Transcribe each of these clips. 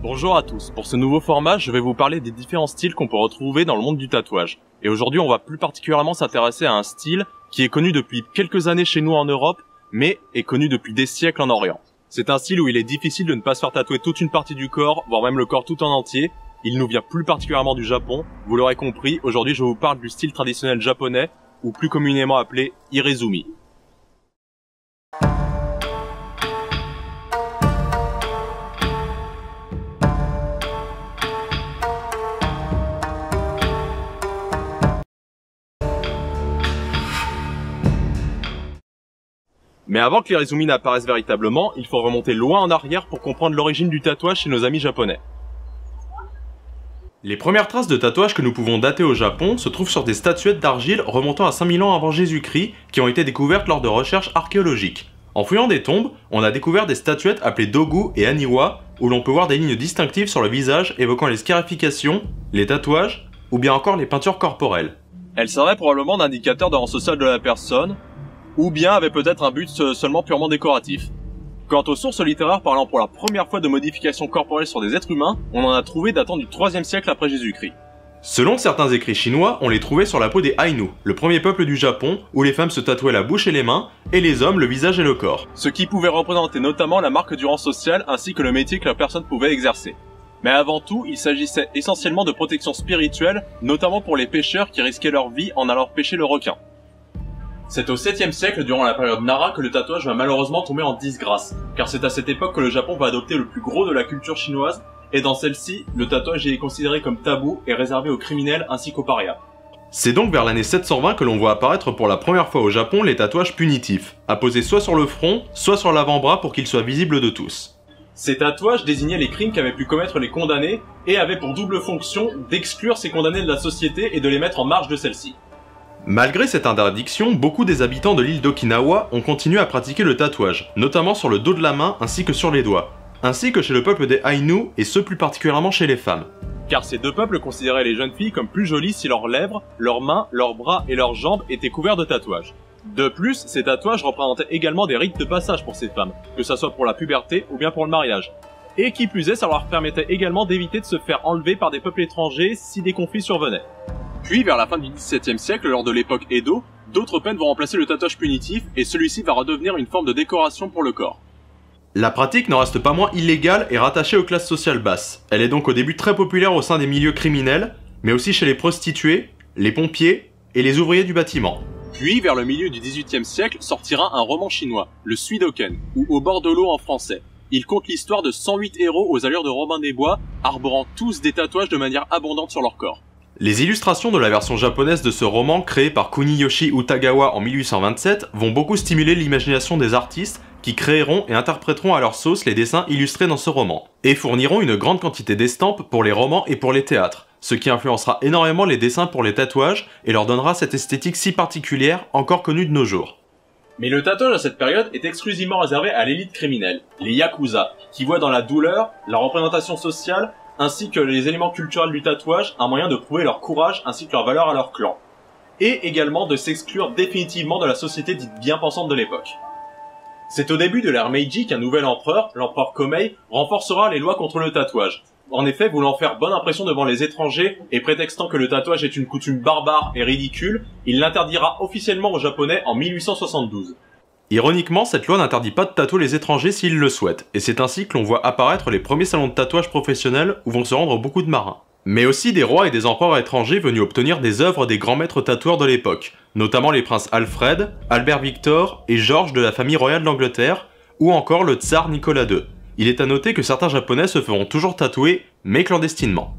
Bonjour à tous, pour ce nouveau format, je vais vous parler des différents styles qu'on peut retrouver dans le monde du tatouage. Et aujourd'hui, on va plus particulièrement s'intéresser à un style qui est connu depuis quelques années chez nous en Europe, mais est connu depuis des siècles en Orient. C'est un style où il est difficile de ne pas se faire tatouer toute une partie du corps, voire même le corps tout en entier. Il nous vient plus particulièrement du Japon. Vous l'aurez compris, aujourd'hui je vous parle du style traditionnel japonais, ou plus communément appelé Irezumi. Mais avant que les Rizumi n'apparaissent véritablement, il faut remonter loin en arrière pour comprendre l'origine du tatouage chez nos amis japonais. Les premières traces de tatouage que nous pouvons dater au Japon se trouvent sur des statuettes d'argile remontant à 5000 ans avant Jésus-Christ qui ont été découvertes lors de recherches archéologiques. En fouillant des tombes, on a découvert des statuettes appelées dogu et aniwa où l'on peut voir des lignes distinctives sur le visage évoquant les scarifications, les tatouages ou bien encore les peintures corporelles. Elles servaient probablement d'indicateur de rang social de la personne, ou bien avait peut-être un but seulement purement décoratif. Quant aux sources littéraires parlant pour la première fois de modifications corporelles sur des êtres humains, on en a trouvé datant du 3 siècle après Jésus-Christ. Selon certains écrits chinois, on les trouvait sur la peau des Ainu, le premier peuple du Japon, où les femmes se tatouaient la bouche et les mains, et les hommes le visage et le corps. Ce qui pouvait représenter notamment la marque du rang social ainsi que le métier que la personne pouvait exercer. Mais avant tout, il s'agissait essentiellement de protection spirituelle, notamment pour les pêcheurs qui risquaient leur vie en allant pêcher le requin. C'est au 7 siècle, durant la période Nara, que le tatouage va malheureusement tomber en disgrâce, car c'est à cette époque que le Japon va adopter le plus gros de la culture chinoise, et dans celle-ci, le tatouage est considéré comme tabou et réservé aux criminels ainsi qu'aux parias. C'est donc vers l'année 720 que l'on voit apparaître pour la première fois au Japon les tatouages punitifs, apposés soit sur le front, soit sur l'avant-bras pour qu'ils soient visibles de tous. Ces tatouages désignaient les crimes qu'avaient pu commettre les condamnés et avaient pour double fonction d'exclure ces condamnés de la société et de les mettre en marge de celle-ci. Malgré cette interdiction, beaucoup des habitants de l'île d'Okinawa ont continué à pratiquer le tatouage, notamment sur le dos de la main ainsi que sur les doigts, ainsi que chez le peuple des Ainu et ce plus particulièrement chez les femmes. Car ces deux peuples considéraient les jeunes filles comme plus jolies si leurs lèvres, leurs mains, leurs bras et leurs jambes étaient couverts de tatouages. De plus, ces tatouages représentaient également des rites de passage pour ces femmes, que ce soit pour la puberté ou bien pour le mariage. Et qui plus est, ça leur permettait également d'éviter de se faire enlever par des peuples étrangers si des conflits survenaient. Puis, vers la fin du XVIIe siècle, lors de l'époque Edo, d'autres peines vont remplacer le tatouage punitif et celui-ci va redevenir une forme de décoration pour le corps. La pratique n'en reste pas moins illégale et rattachée aux classes sociales basses. Elle est donc au début très populaire au sein des milieux criminels, mais aussi chez les prostituées, les pompiers et les ouvriers du bâtiment. Puis, vers le milieu du XVIIIe siècle, sortira un roman chinois, le Suidoken, ou Au bord de l'eau en français. Il compte l'histoire de 108 héros aux allures de Robin des Bois, arborant tous des tatouages de manière abondante sur leur corps. Les illustrations de la version japonaise de ce roman créé par Kuniyoshi Utagawa en 1827 vont beaucoup stimuler l'imagination des artistes qui créeront et interpréteront à leur sauce les dessins illustrés dans ce roman, et fourniront une grande quantité d'estampes pour les romans et pour les théâtres, ce qui influencera énormément les dessins pour les tatouages et leur donnera cette esthétique si particulière encore connue de nos jours. Mais le tatouage à cette période est exclusivement réservé à l'élite criminelle, les yakuza, qui voient dans la douleur, la représentation sociale ainsi que les éléments culturels du tatouage un moyen de prouver leur courage ainsi que leur valeur à leur clan, et également de s'exclure définitivement de la société dite bien pensante de l'époque. C'est au début de l'ère Meiji qu'un nouvel empereur, l'empereur Komei, renforcera les lois contre le tatouage. En effet, voulant faire bonne impression devant les étrangers et prétextant que le tatouage est une coutume barbare et ridicule, il l'interdira officiellement aux japonais en 1872. Ironiquement, cette loi n'interdit pas de tatouer les étrangers s'ils le souhaitent, et c'est ainsi que l'on voit apparaître les premiers salons de tatouage professionnels où vont se rendre beaucoup de marins. Mais aussi des rois et des empereurs étrangers venus obtenir des œuvres des grands maîtres tatoueurs de l'époque, notamment les princes Alfred, Albert Victor et George de la famille royale d'Angleterre, ou encore le tsar Nicolas II. Il est à noter que certains japonais se feront toujours tatouer, mais clandestinement.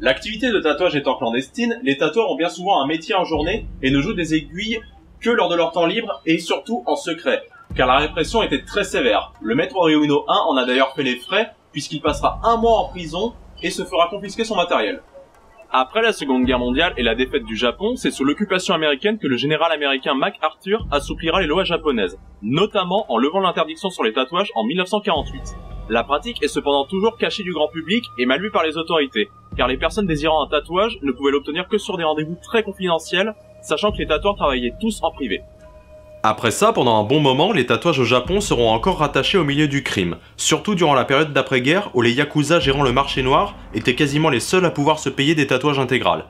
L'activité de tatouage étant clandestine, les tatoueurs ont bien souvent un métier en journée et ne jouent des aiguilles que lors de leur temps libre et surtout en secret, car la répression était très sévère. Le maître Ryuno 1 en a d'ailleurs fait les frais, puisqu'il passera un mois en prison et se fera confisquer son matériel. Après la Seconde Guerre mondiale et la défaite du Japon, c'est sous l'occupation américaine que le général américain MacArthur assouplira les lois japonaises, notamment en levant l'interdiction sur les tatouages en 1948. La pratique est cependant toujours cachée du grand public et mal vue par les autorités, car les personnes désirant un tatouage ne pouvaient l'obtenir que sur des rendez-vous très confidentiels sachant que les tatoueurs travaillaient tous en privé. Après ça, pendant un bon moment, les tatouages au Japon seront encore rattachés au milieu du crime, surtout durant la période d'après-guerre où les yakuza gérant le marché noir étaient quasiment les seuls à pouvoir se payer des tatouages intégrales.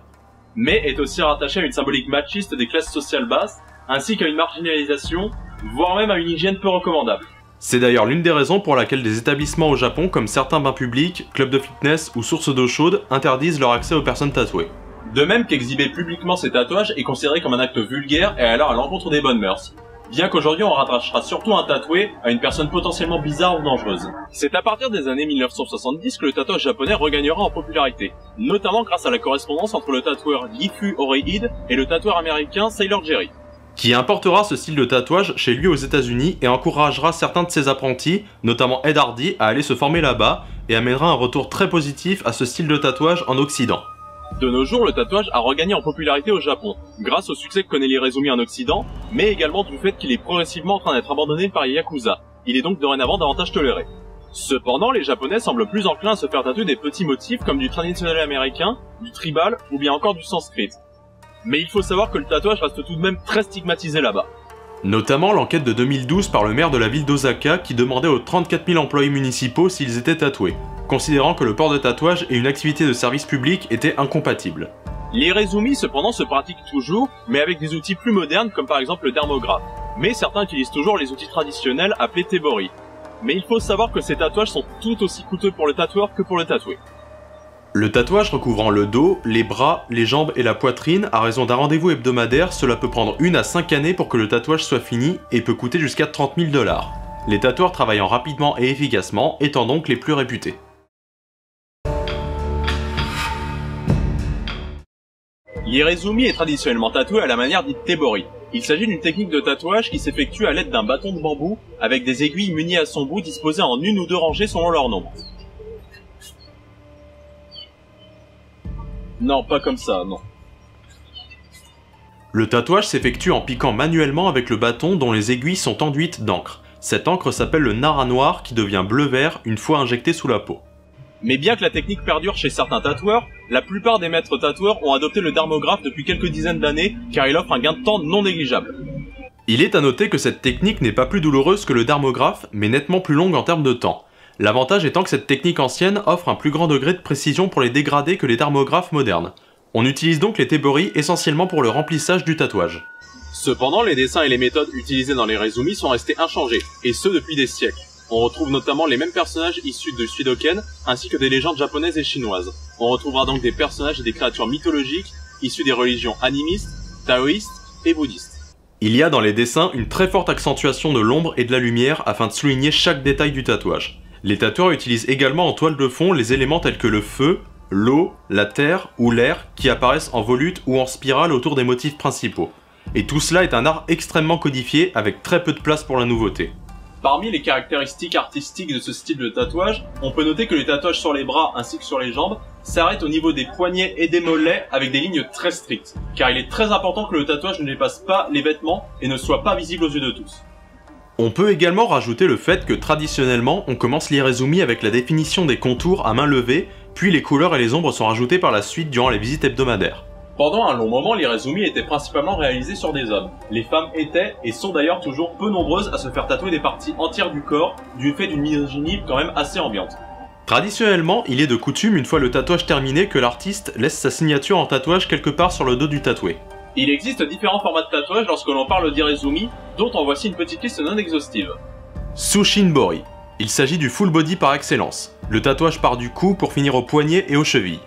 Mais est aussi rattaché à une symbolique machiste des classes sociales basses, ainsi qu'à une marginalisation, voire même à une hygiène peu recommandable. C'est d'ailleurs l'une des raisons pour laquelle des établissements au Japon comme certains bains publics, clubs de fitness ou sources d'eau chaude interdisent leur accès aux personnes tatouées. De même qu'exhiber publiquement ses tatouages est considéré comme un acte vulgaire et alors à l'encontre des bonnes mœurs. Bien qu'aujourd'hui on rattachera surtout un tatoué à une personne potentiellement bizarre ou dangereuse. C'est à partir des années 1970 que le tatouage japonais regagnera en popularité, notamment grâce à la correspondance entre le tatoueur Gifu Oreide et le tatoueur américain Sailor Jerry qui importera ce style de tatouage chez lui aux États-Unis et encouragera certains de ses apprentis, notamment Ed Hardy, à aller se former là-bas et amènera un retour très positif à ce style de tatouage en Occident. De nos jours, le tatouage a regagné en popularité au Japon, grâce au succès que connaît l'Irezumi en Occident, mais également du fait qu'il est progressivement en train d'être abandonné par les Yakuza. Il est donc dorénavant davantage toléré. Cependant, les Japonais semblent plus enclins à se faire tatouer des petits motifs comme du traditionnel américain, du tribal ou bien encore du sanskrit. Mais il faut savoir que le tatouage reste tout de même très stigmatisé là-bas. Notamment l'enquête de 2012 par le maire de la ville d'Osaka qui demandait aux 34 000 employés municipaux s'ils étaient tatoués considérant que le port de tatouage et une activité de service public étaient incompatibles. Les résumés cependant se pratiquent toujours, mais avec des outils plus modernes comme par exemple le dermographe. Mais certains utilisent toujours les outils traditionnels appelés tebori. Mais il faut savoir que ces tatouages sont tout aussi coûteux pour le tatoueur que pour le tatoué. Le tatouage recouvrant le dos, les bras, les jambes et la poitrine, à raison d'un rendez-vous hebdomadaire, cela peut prendre une à 5 années pour que le tatouage soit fini et peut coûter jusqu'à 30 000 dollars. Les tatoueurs travaillant rapidement et efficacement étant donc les plus réputés. L'irezumi est traditionnellement tatoué à la manière dite tebori. Il s'agit d'une technique de tatouage qui s'effectue à l'aide d'un bâton de bambou avec des aiguilles munies à son bout disposées en une ou deux rangées selon leur nombre. Non, pas comme ça, non. Le tatouage s'effectue en piquant manuellement avec le bâton dont les aiguilles sont enduites d'encre. Cette encre s'appelle le nara noir qui devient bleu-vert une fois injecté sous la peau. Mais bien que la technique perdure chez certains tatoueurs, la plupart des maîtres tatoueurs ont adopté le dermographe depuis quelques dizaines d'années car il offre un gain de temps non négligeable. Il est à noter que cette technique n'est pas plus douloureuse que le dermographe, mais nettement plus longue en termes de temps. L'avantage étant que cette technique ancienne offre un plus grand degré de précision pour les dégradés que les dermographes modernes. On utilise donc les théboris essentiellement pour le remplissage du tatouage. Cependant, les dessins et les méthodes utilisées dans les résumés sont restés inchangés, et ce depuis des siècles. On retrouve notamment les mêmes personnages issus de Suidoken, ainsi que des légendes japonaises et chinoises. On retrouvera donc des personnages et des créatures mythologiques issus des religions animistes, taoïstes et bouddhistes. Il y a dans les dessins une très forte accentuation de l'ombre et de la lumière afin de souligner chaque détail du tatouage. Les tatoueurs utilisent également en toile de fond les éléments tels que le feu, l'eau, la terre ou l'air qui apparaissent en volute ou en spirale autour des motifs principaux. Et tout cela est un art extrêmement codifié avec très peu de place pour la nouveauté. Parmi les caractéristiques artistiques de ce style de tatouage, on peut noter que les tatouages sur les bras ainsi que sur les jambes s'arrêtent au niveau des poignets et des mollets avec des lignes très strictes, car il est très important que le tatouage ne dépasse pas les vêtements et ne soit pas visible aux yeux de tous. On peut également rajouter le fait que traditionnellement, on commence l'irezumi avec la définition des contours à main levée, puis les couleurs et les ombres sont rajoutées par la suite durant les visites hebdomadaires. Pendant un long moment, les résumés étaient principalement réalisés sur des hommes. Les femmes étaient, et sont d'ailleurs toujours peu nombreuses à se faire tatouer des parties entières du corps, du fait d'une misogynie quand même assez ambiante. Traditionnellement, il est de coutume, une fois le tatouage terminé, que l'artiste laisse sa signature en tatouage quelque part sur le dos du tatoué. Il existe différents formats de tatouage lorsque l'on parle d'irezumi, dont en voici une petite liste non exhaustive. Sushinbori. Il s'agit du full body par excellence. Le tatouage part du cou pour finir au poignet et aux chevilles.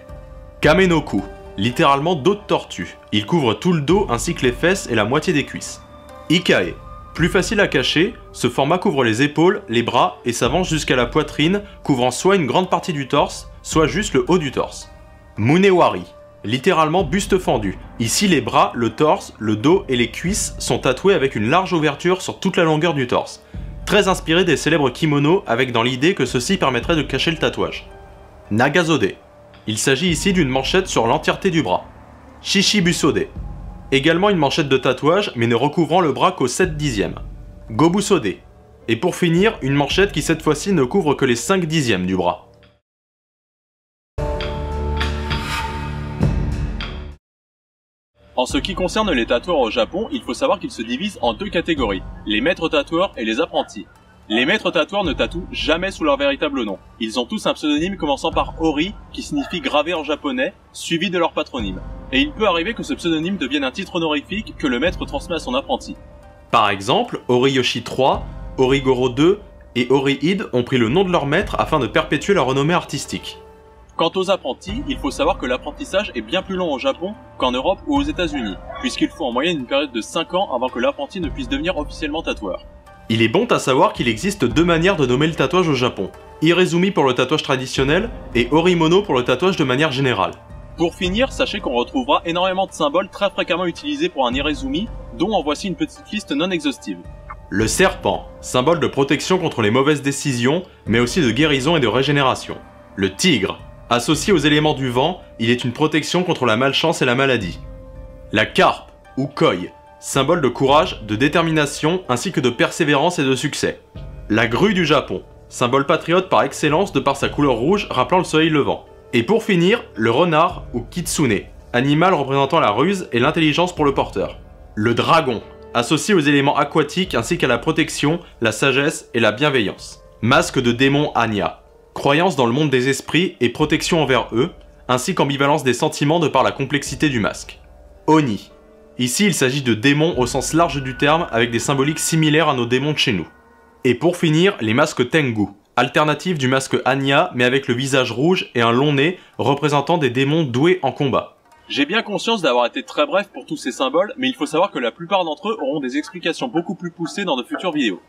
Kamenoku littéralement dos de tortue. Il couvre tout le dos ainsi que les fesses et la moitié des cuisses. Ikae. Plus facile à cacher, ce format couvre les épaules, les bras et s'avance jusqu'à la poitrine, couvrant soit une grande partie du torse, soit juste le haut du torse. Munewari. Littéralement buste fendu. Ici les bras, le torse, le dos et les cuisses sont tatoués avec une large ouverture sur toute la longueur du torse. Très inspiré des célèbres kimonos avec dans l'idée que ceci permettrait de cacher le tatouage. Nagazode. Il s'agit ici d'une manchette sur l'entièreté du bras. Shishibusode. Également une manchette de tatouage, mais ne recouvrant le bras qu'au 7 dixièmes. Gobusode. Et pour finir, une manchette qui cette fois-ci ne couvre que les 5 dixièmes du bras. En ce qui concerne les tatoueurs au Japon, il faut savoir qu'ils se divisent en deux catégories, les maîtres tatoueurs et les apprentis. Les maîtres tatoueurs ne tatouent jamais sous leur véritable nom. Ils ont tous un pseudonyme commençant par Ori, qui signifie gravé en japonais, suivi de leur patronyme. Et il peut arriver que ce pseudonyme devienne un titre honorifique que le maître transmet à son apprenti. Par exemple, Oriyoshi 3, Origoro 2 et Ori-id ont pris le nom de leur maître afin de perpétuer leur renommée artistique. Quant aux apprentis, il faut savoir que l'apprentissage est bien plus long au Japon qu'en Europe ou aux États-Unis, puisqu'il faut en moyenne une période de 5 ans avant que l'apprenti ne puisse devenir officiellement tatoueur. Il est bon à savoir qu'il existe deux manières de nommer le tatouage au Japon. Irezumi pour le tatouage traditionnel et Orimono pour le tatouage de manière générale. Pour finir, sachez qu'on retrouvera énormément de symboles très fréquemment utilisés pour un Irezumi, dont en voici une petite liste non exhaustive. Le serpent, symbole de protection contre les mauvaises décisions, mais aussi de guérison et de régénération. Le tigre, Associé aux éléments du vent, il est une protection contre la malchance et la maladie. La carpe, ou koi, symbole de courage, de détermination ainsi que de persévérance et de succès. La grue du Japon, symbole patriote par excellence de par sa couleur rouge rappelant le soleil levant. Et pour finir, le renard, ou kitsune, animal représentant la ruse et l'intelligence pour le porteur. Le dragon, associé aux éléments aquatiques ainsi qu'à la protection, la sagesse et la bienveillance. Masque de démon Anya, croyance dans le monde des esprits et protection envers eux, ainsi qu'ambivalence des sentiments de par la complexité du masque. Oni. Ici, il s'agit de démons au sens large du terme avec des symboliques similaires à nos démons de chez nous. Et pour finir, les masques Tengu, alternative du masque Anya mais avec le visage rouge et un long nez représentant des démons doués en combat. J'ai bien conscience d'avoir été très bref pour tous ces symboles, mais il faut savoir que la plupart d'entre eux auront des explications beaucoup plus poussées dans de futures vidéos.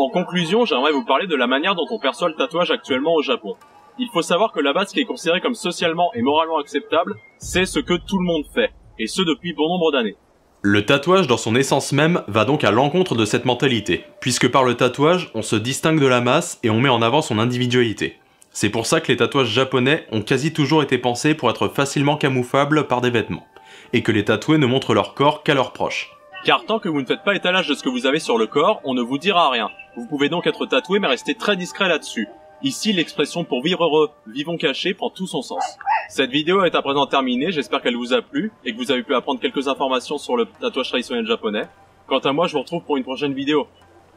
En conclusion, j'aimerais vous parler de la manière dont on perçoit le tatouage actuellement au Japon. Il faut savoir que là-bas, ce qui est considéré comme socialement et moralement acceptable, c'est ce que tout le monde fait, et ce depuis bon nombre d'années. Le tatouage dans son essence même va donc à l'encontre de cette mentalité, puisque par le tatouage, on se distingue de la masse et on met en avant son individualité. C'est pour ça que les tatouages japonais ont quasi toujours été pensés pour être facilement camouflables par des vêtements, et que les tatoués ne montrent leur corps qu'à leurs proches. Car tant que vous ne faites pas étalage de ce que vous avez sur le corps, on ne vous dira rien. Vous pouvez donc être tatoué mais rester très discret là-dessus. Ici, l'expression pour vivre heureux, vivons cachés prend tout son sens. Cette vidéo est à présent terminée, j'espère qu'elle vous a plu et que vous avez pu apprendre quelques informations sur le tatouage traditionnel japonais. Quant à moi, je vous retrouve pour une prochaine vidéo.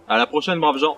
À la prochaine, braves gens